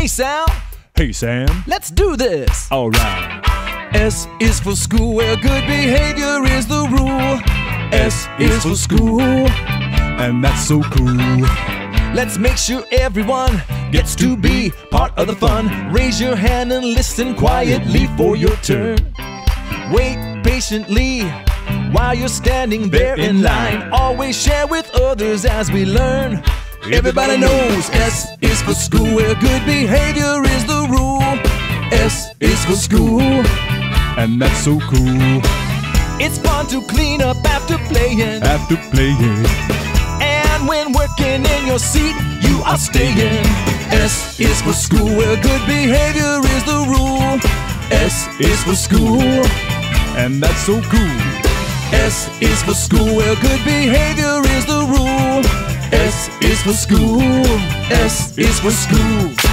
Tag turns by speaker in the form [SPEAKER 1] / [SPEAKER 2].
[SPEAKER 1] Hey Sal,
[SPEAKER 2] Hey Sam.
[SPEAKER 1] let's do this.
[SPEAKER 2] Alright.
[SPEAKER 1] S is for school, where good behavior is the rule. S is for school.
[SPEAKER 2] And that's so cool.
[SPEAKER 1] Let's make sure everyone gets to be part of the fun. Raise your hand and listen quietly for your turn. Wait patiently while you're standing there in line. Always share with others as we learn. Everybody knows S is for school, where good behavior is the rule. S is for school.
[SPEAKER 2] And that's so cool.
[SPEAKER 1] It's fun to clean up after playing.
[SPEAKER 2] After playing.
[SPEAKER 1] And when working in your seat, you are staying. S is for school, where good behavior is the rule. S is for school.
[SPEAKER 2] And that's so cool.
[SPEAKER 1] S is for school, where good behavior is the rule. S is for school. S is for school.